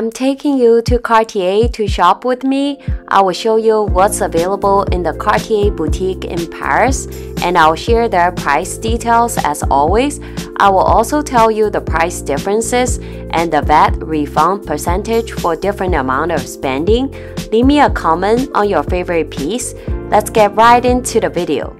I'm taking you to Cartier to shop with me. I will show you what's available in the Cartier boutique in Paris and I'll share their price details as always. I will also tell you the price differences and the VAT refund percentage for different amount of spending. Leave me a comment on your favorite piece. Let's get right into the video.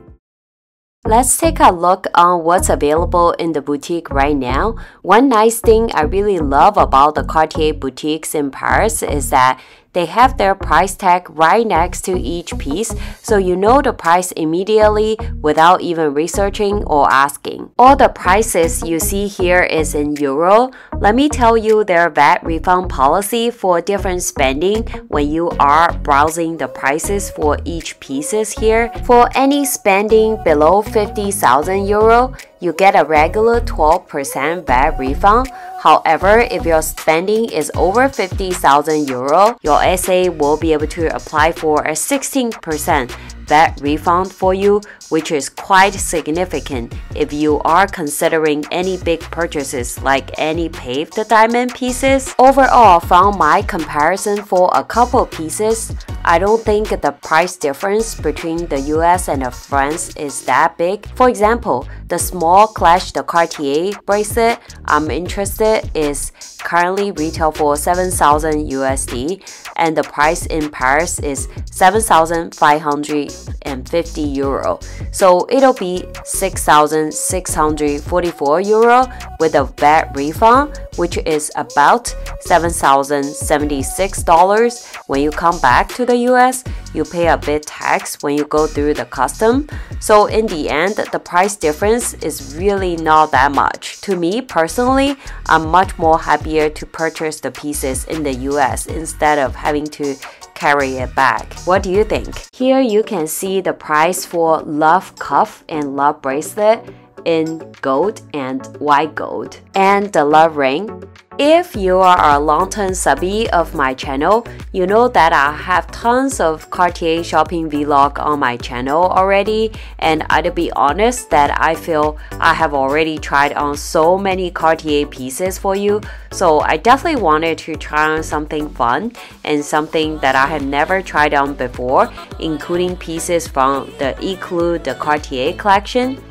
Let's take a look on what's available in the boutique right now. One nice thing I really love about the Cartier boutiques in Paris is that they have their price tag right next to each piece, so you know the price immediately without even researching or asking. All the prices you see here is in euro. Let me tell you their VAT refund policy for different spending when you are browsing the prices for each pieces here. For any spending below 50,000 euro, you get a regular 12% VAT refund. However, if your spending is over 50,000 euro, your SA will be able to apply for a 16% VAT refund for you, which is quite significant if you are considering any big purchases like any paved diamond pieces. Overall, from my comparison for a couple pieces, I don't think the price difference between the US and France is that big. For example, the small Clash de Cartier bracelet I'm interested is currently retail for 7,000 USD and the price in Paris is 7,550 euro. So it'll be 6,644 euro with a VAT refund, which is about $7,076. When you come back to the US, you pay a bit tax when you go through the custom. So in the end, the price difference is really not that much. To me personally, I'm much more happier to purchase the pieces in the US instead of having to carry it back. What do you think? Here you can see the price for love cuff and love bracelet in gold and white gold and the love ring. If you are a long-term subby of my channel, you know that I have tons of Cartier shopping vlog on my channel already. And I'd be honest that I feel I have already tried on so many Cartier pieces for you. So I definitely wanted to try on something fun and something that I have never tried on before including pieces from the Ecrou de Cartier collection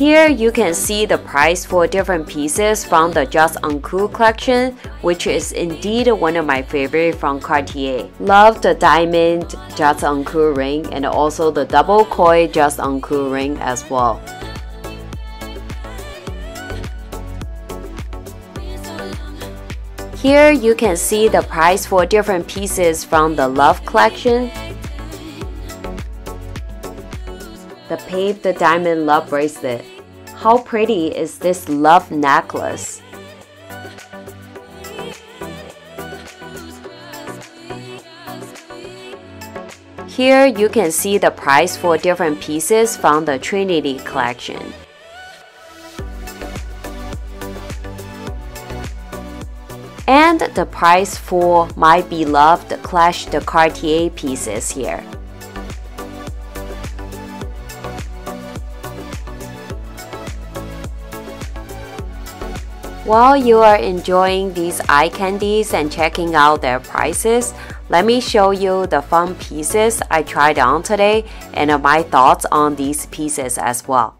here you can see the price for different pieces from the Juste un Clou collection, which is indeed one of my favorite from Cartier. Love the diamond Juste un Clou ring and also the double coil Juste un Clou ring as well. Here you can see the price for different pieces from the Love collection. The diamond love bracelet. How pretty is this love necklace? Here you can see the price for different pieces from the Trinity collection. And the price for my beloved Clash de Cartier pieces here. While you are enjoying these eye candies and checking out their prices, let me show you the fun pieces I tried on today and my thoughts on these pieces as well.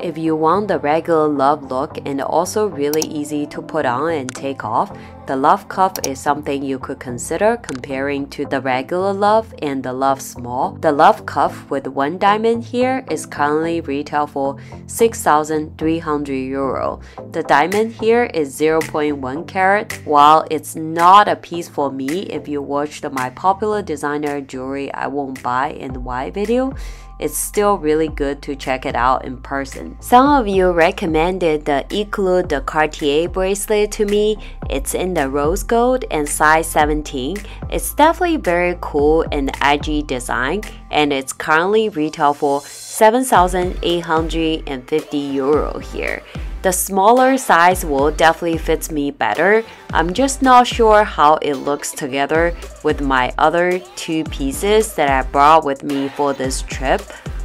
If you want the regular love look and also really easy to put on and take off, the love cuff is something you could consider comparing to the regular love and the love small. The love cuff with one diamond here is currently retail for 6,300 euro. The diamond here is 0.1 carat. While it's not a piece for me if you watched my popular designer jewelry I won't buy in why video, it's still really good to check it out in person. Some of you recommended the Ecrou de Cartier bracelet to me. It's in the rose gold and size 17. It's definitely very cool and edgy design and it's currently retail for 7,850 euro here. The smaller size will definitely fit me better. I'm just not sure how it looks together with my other two pieces that I brought with me for this trip.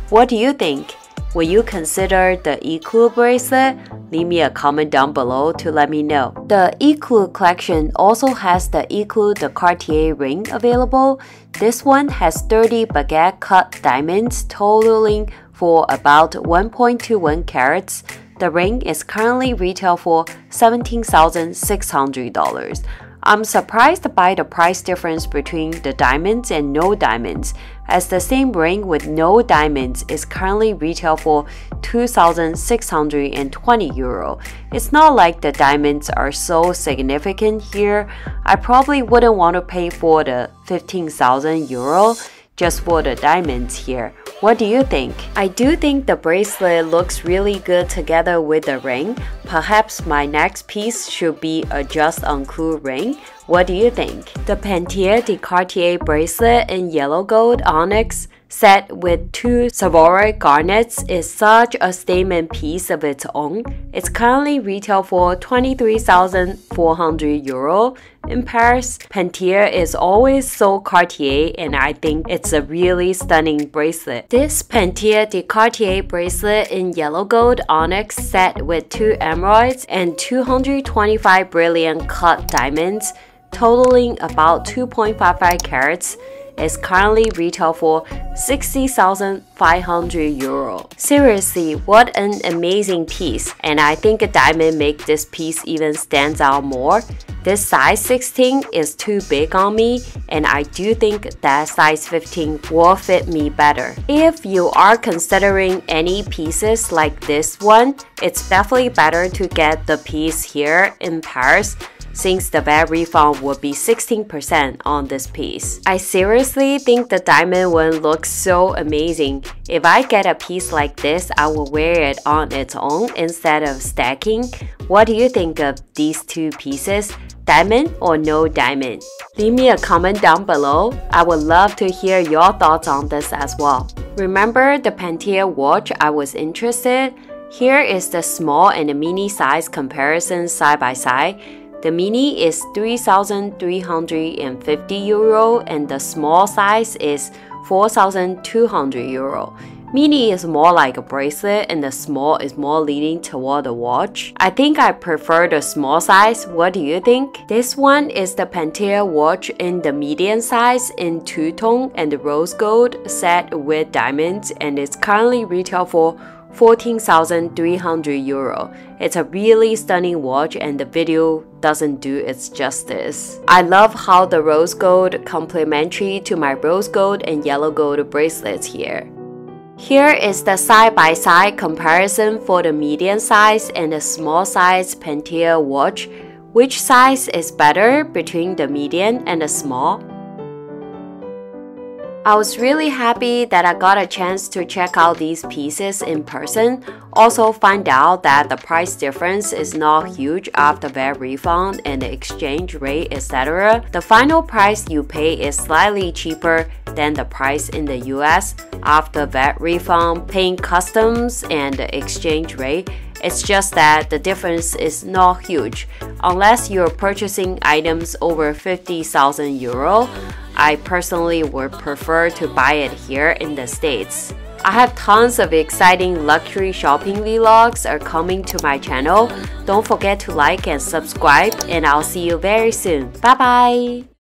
What do you think? Will you consider the Ecrou bracelet? Leave me a comment down below to let me know. The Ecrou collection also has the Ecrou de Cartier ring available. This one has 30 baguette cut diamonds totaling for about 1.21 carats. The ring is currently retail for $17,600. I'm surprised by the price difference between the diamonds and no diamonds, as the same ring with no diamonds is currently retail for 2,620 euro. It's not like the diamonds are so significant here. I probably wouldn't want to pay for the 15,000 euro just for the diamonds here. What do you think? I do think the bracelet looks really good together with the ring. Perhaps my next piece should be a Juste un Clou ring. What do you think? The Panthere de Cartier bracelet in yellow gold onyx set with two tsavorite garnets is such a statement piece of its own. It's currently retail for 23,400 euro. In Paris, Panthere is always so Cartier and I think it's a really stunning bracelet. This Panthere de Cartier bracelet in yellow gold onyx set with two emeralds and 225 brilliant cut diamonds totaling about 2.55 carats is currently retail for 60,500 euro. Seriously, what an amazing piece, and I think a diamond makes this piece even stands out more. This size 16 is too big on me, and I do think that size 15 will fit me better. If you are considering any pieces like this one, it's definitely better to get the piece here in Paris since the VAT refund would be 16% on this piece. I seriously think the diamond one looks so amazing. If I get a piece like this, I will wear it on its own instead of stacking. What do you think of these two pieces? Diamond or no diamond? Leave me a comment down below. I would love to hear your thoughts on this as well. Remember the Panthere watch I was interested? Here is the small and the mini size comparison side by side. The mini is 3,350 euro and the small size is 4,200 euro. Mini is more like a bracelet and the small is more leaning toward a watch. I think I prefer the small size. What do you think? This one is the Panthere watch in the medium size in two-tone and rose gold set with diamonds and it's currently retail for 14,300 euro. It's a really stunning watch and the video doesn't do its justice. I love how the rose gold complementary to my rose gold and yellow gold bracelets here. Here is the side-by-side -side comparison for the medium size and the small size Panthere watch. Which size is better between the medium and the small? I was really happy that I got a chance to check out these pieces in person. Also find out that the price difference is not huge after VAT refund and the exchange rate, etc. The final price you pay is slightly cheaper than the price in the US after VAT refund, paying customs and the exchange rate. It's just that the difference is not huge unless you're purchasing items over 50,000 euro. I personally would prefer to buy it here in the States. I have tons of exciting luxury shopping vlogs are coming to my channel. Don't forget to like and subscribe and I'll see you very soon. Bye bye!